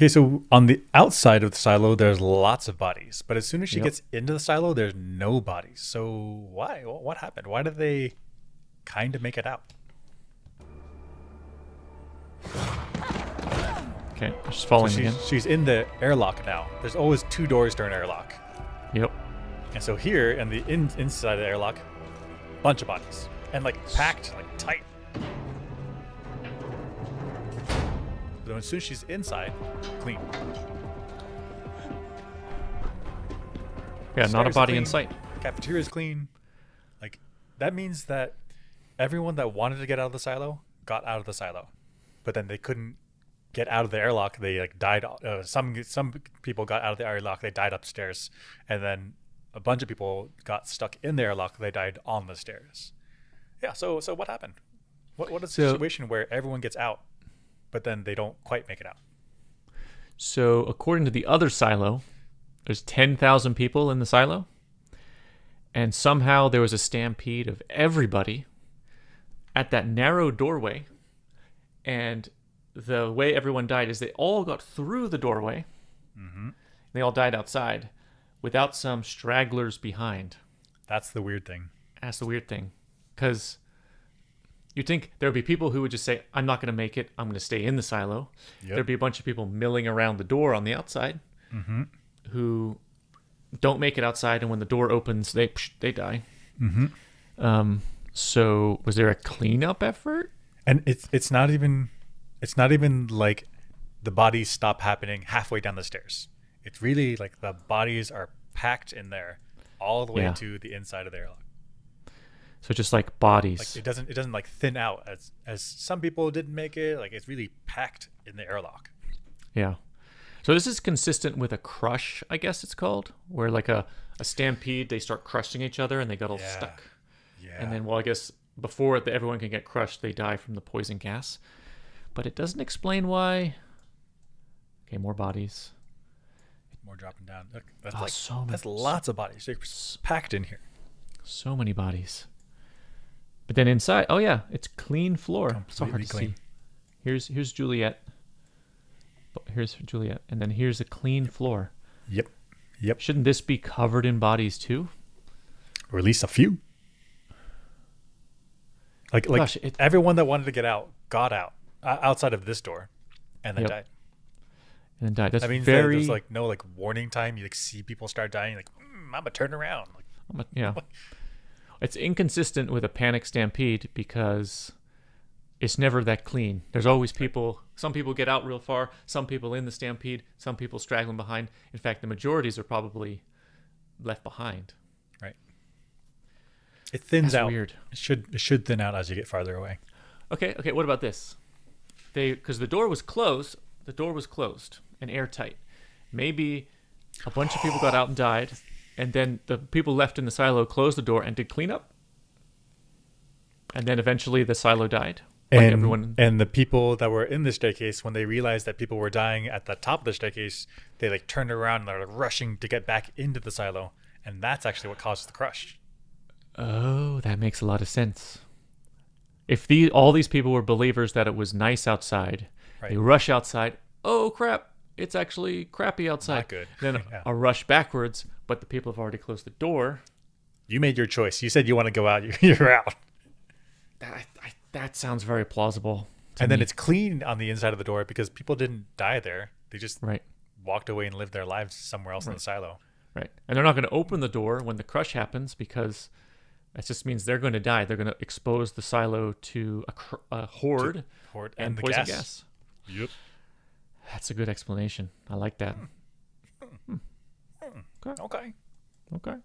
Okay, so on the outside of the silo, there's lots of bodies, but as soon as she Yep. gets into the silo, there's no bodies. So why? What happened? Why did they kind of make it out? Okay, she's So falling she's, again. she's in the airlock now. There's always two doors to an airlock, Yep. and so here in the in, inside of the airlock, bunch of bodies and like packed, like tight. But as soon as she's inside, clean. Yeah, not a Stairs body in sight. Cafeteria's clean. Like that means that everyone that wanted to get out of the silo got out of the silo, but then they couldn't get out of the airlock. They like died. Uh, some some people got out of the airlock. They died upstairs, and then a bunch of people got stuck in the airlock. They died on the stairs. Yeah. So so what happened? What what is the So- situation where everyone gets out, but then they don't quite make it out? So, according to the other silo, there's 10,000 people in the silo. And somehow there was a stampede of everybody at that narrow doorway. And the way everyone died is they all got through the doorway. Mm-hmm. They all died outside without some stragglers behind. That's the weird thing. That's the weird thing. Because you'd think there would be people who would just say, I'm not going to make it. I'm going to stay in the silo. Yep. There'd be a bunch of people milling around the door on the outside who don't make it outside. And when the door opens, they, psh, they die. Um, so was there a cleanup effort? and it's it's not even it's not even like the bodies stop happening halfway down the stairs it's really like the bodies are packed in there all the way Yeah. to the inside of the airlock So just like bodies. like it doesn't it doesn't like thin out as as some people didn't make it like it's really packed in the airlock Yeah. So this is consistent with a crush, I guess it's called, where like a, a stampede, they start crushing each other and they got all Yeah. stuck. yeah And then, well, I guess before the, everyone can get crushed, they die from the poison gas. But it doesn't explain why. Okay, more bodies. more dropping down Look, that's Oh, like so that's lots of bodies They're packed in here So many bodies. But then inside, oh yeah, it's clean floor. so hard to clean. see. Here's here's Juliette. Here's Juliette, and then here's a clean floor. yep yep Shouldn't this be covered in bodies too? or at least a few like like Gosh, it- everyone that wanted to get out got out uh, outside of this door and then Yep. died And then died. That's That means very there's like no like warning time. You like see people start dying. Like mm, I'm gonna turn around. Like I'm a- yeah. It's inconsistent with a panic stampede because it's never that clean. There's always people. Some people get out real far. Some people in the stampede. Some people straggling behind. In fact, the majorities are probably left behind. right. It thins That's out. weird. It should it should thin out as you get farther away. Okay, okay. What about this? They because the door was closed. The door was closed and airtight. Maybe a bunch of people got out and died, and then the people left in the silo closed the door and did cleanup. And then eventually the silo died. Like and everyone and the people that were in the staircase, when they realized that people were dying at the top of the staircase, they like turned around and they're like, rushing to get back into the silo, and that's actually what caused the crush. Oh, that makes a lot of sense. If the all these people were believers that it was nice outside, they rush outside. Oh crap! It's actually crappy outside. good. Then Yeah. a rush backwards, but the people have already closed the door. You made your choice. You said you want to go out. You're out. That I, that sounds very plausible. to And then it's clean on the inside of the door because people didn't die there. They just right, walked away and lived their lives somewhere else in the silo. right, and they're not going to open the door when the crush happens because that just means they're going to die. They're going to expose the silo to a, cr- a horde Horde and, and the poison gas. gas. Yep. That's a good explanation. I like that. Mm. Okay. Okay.